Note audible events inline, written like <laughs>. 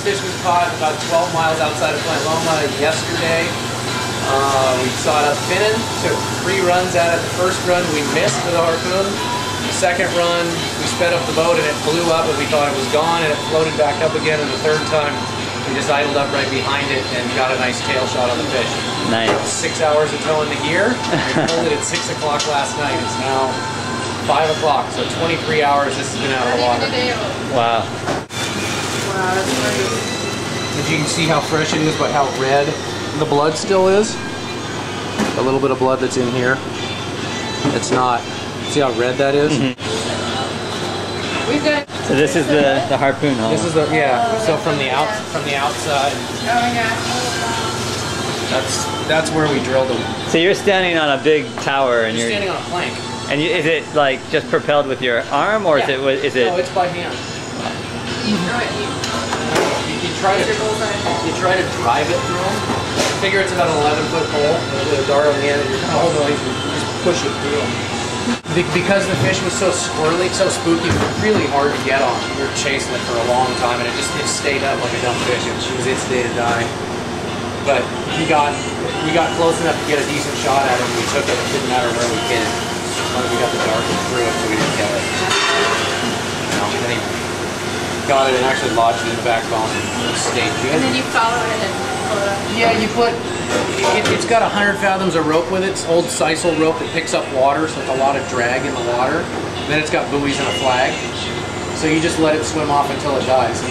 fish was caught about 12 miles outside of Point Loma yesterday. Uh, we saw it up finning, took three runs at it. The first run we missed with a harpoon. The second run we sped up the boat and it blew up but we thought it was gone and it floated back up again. And the third time we just idled up right behind it and got a nice tail shot on the fish. Nice. Six hours of towing the gear. <laughs> We pulled it at six o'clock last night. It's now five o'clock, so 23 hours this has been out of the water. Wow. Wow, that's nice. But you can see how fresh it is, but how red the blood still is. A little bit of blood that's in here. It's not. See how red that is? Mm-hmm. We've got. So this is the, the harpoon hole. This is the yeah. So from the out from the outside, Oh my gosh. that's that's where we drilled them. so you're standing on a big tower and You're you're, standing on a plank. and you, is it like just propelled with your arm or is Yeah. it wa- is it No, it's by hand. You try to you try to drive it through. Figure it's about an 11 foot pole with a dart on the end, of holding it, you just push it through. Because the fish was so squirrely, so spooky, it was really hard to get on. We were chasing it for a long time, and it just it stayed up like a dumb fish. It was, its day to die. But he got we got close enough to get a decent shot at it, we took it. It didn't matter where we hit it. As long as we got the dart through it, so we didn't kill it. You know, and then he got it and actually lodged it in the backbone and stayed good. And then you follow it and pull it up. Yeah, you put. It, it's got 100 fathoms of rope with it. It's old sisal rope that picks up water, so it's a lot of drag in the water. Then it's got buoys and a flag. So you just let it swim off until it dies.